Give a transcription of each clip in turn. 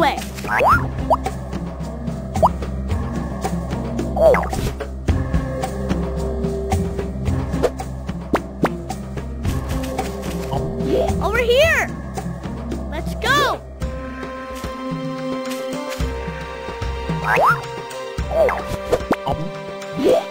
way. Over here! Let's go! Here.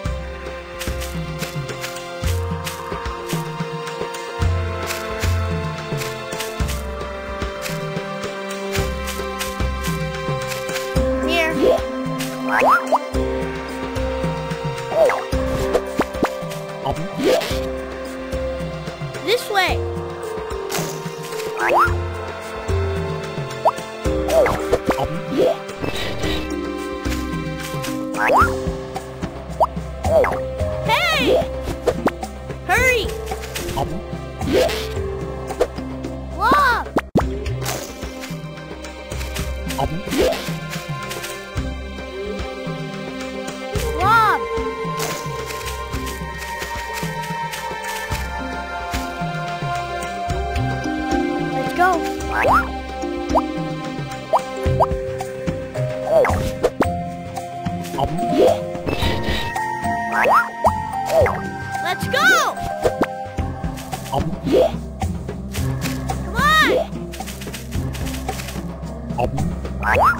Hey! Hurry! Um. Let's go! Come on!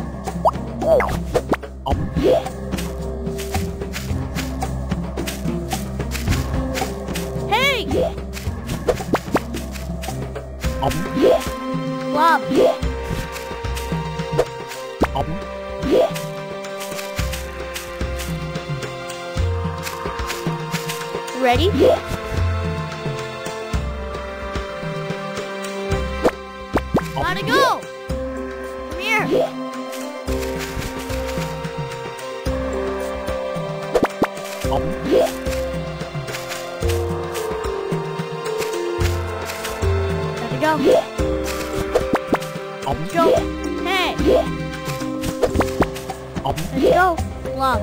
Ready? Gotta go! Come here! Gotta go. Let's go. Hey! Let's go. Lob.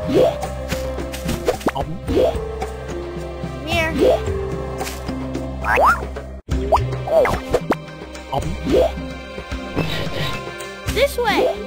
This way.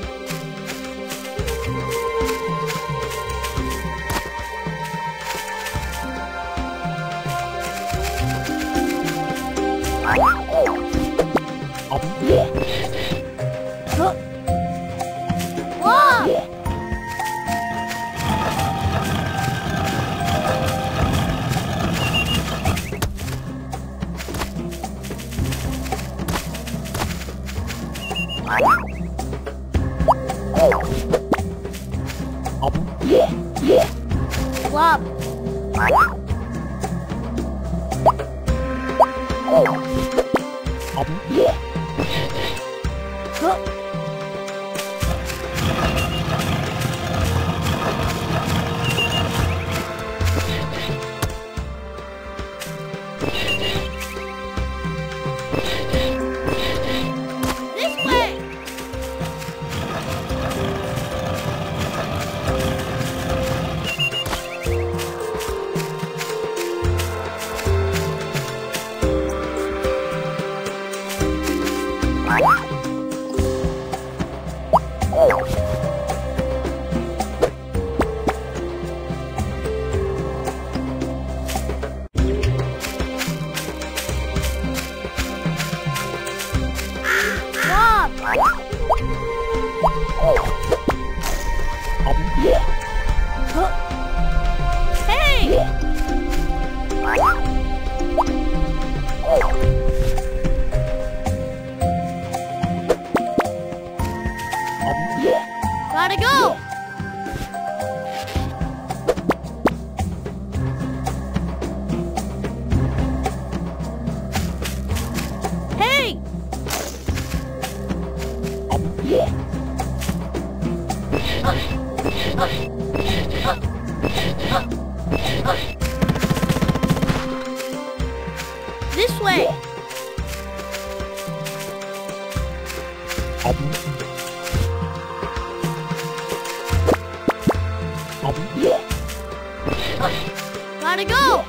Gotta go!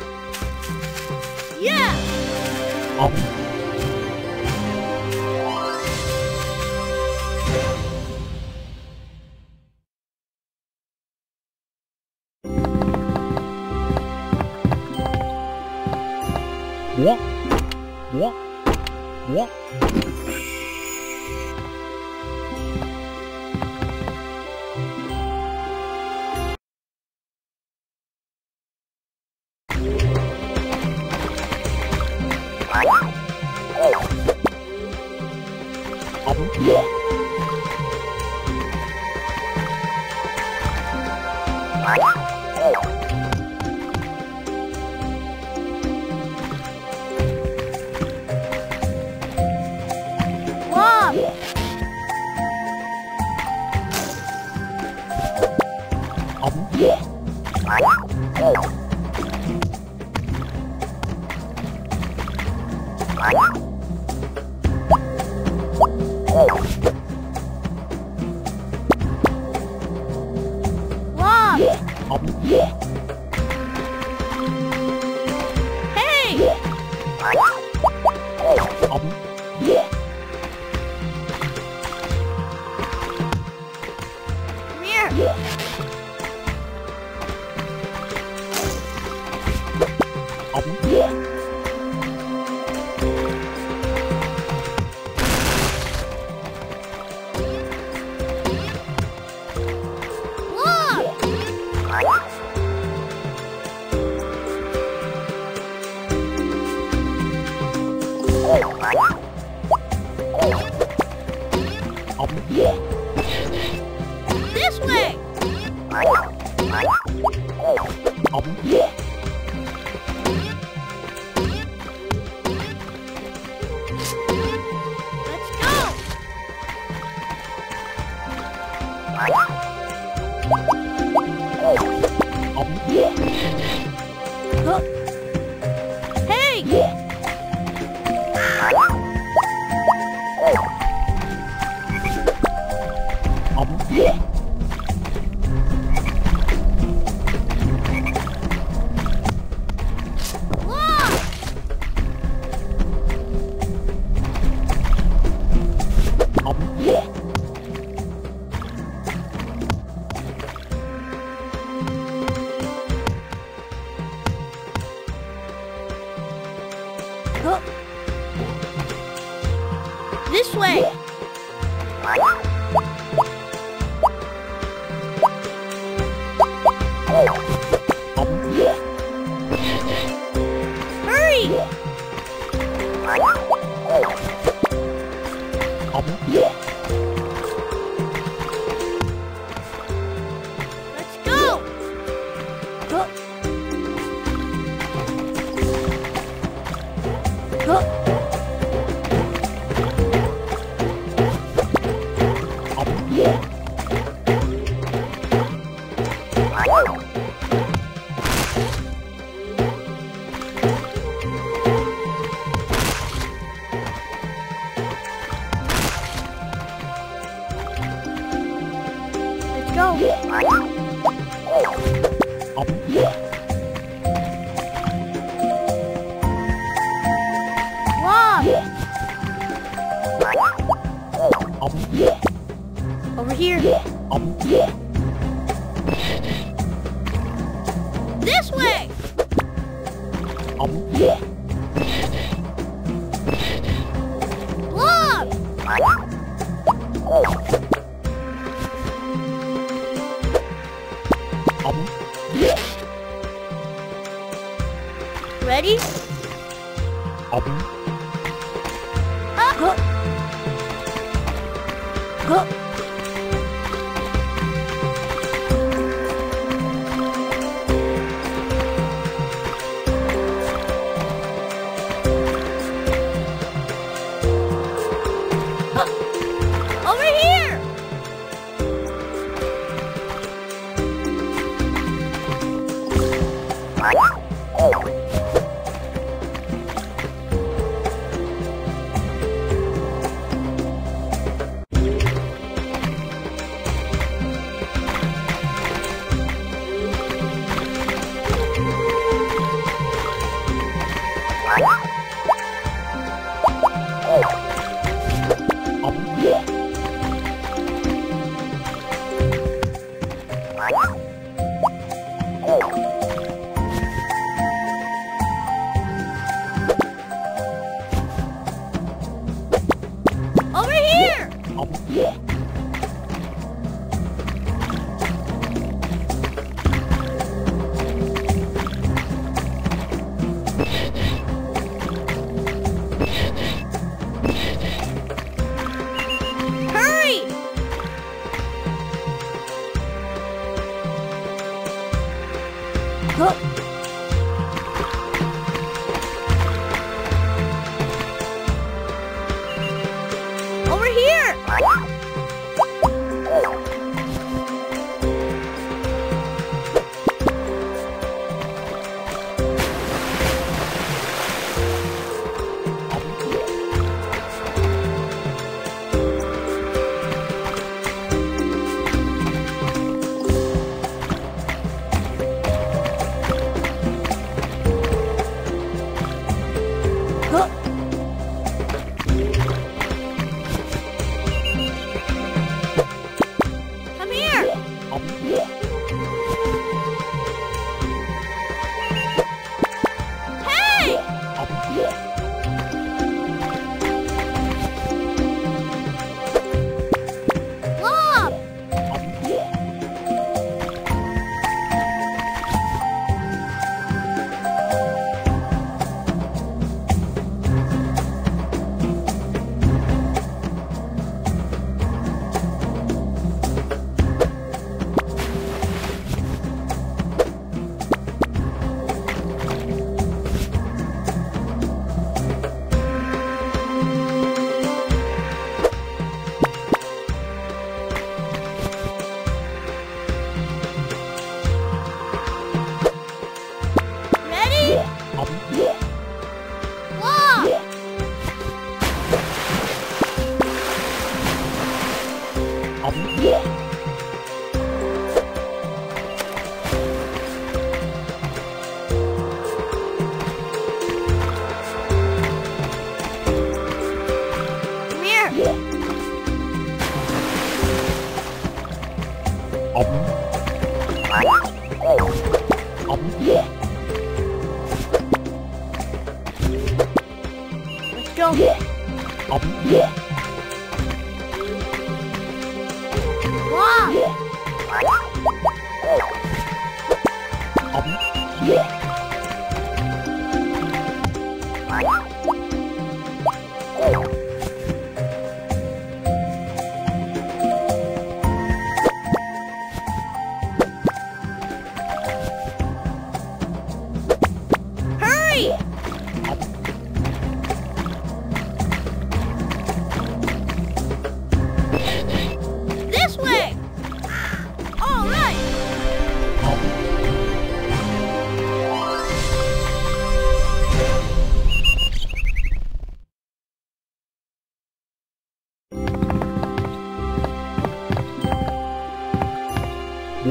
Yeah! Oh. What? What? What? Oh. Look! This way! ống.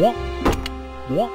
我我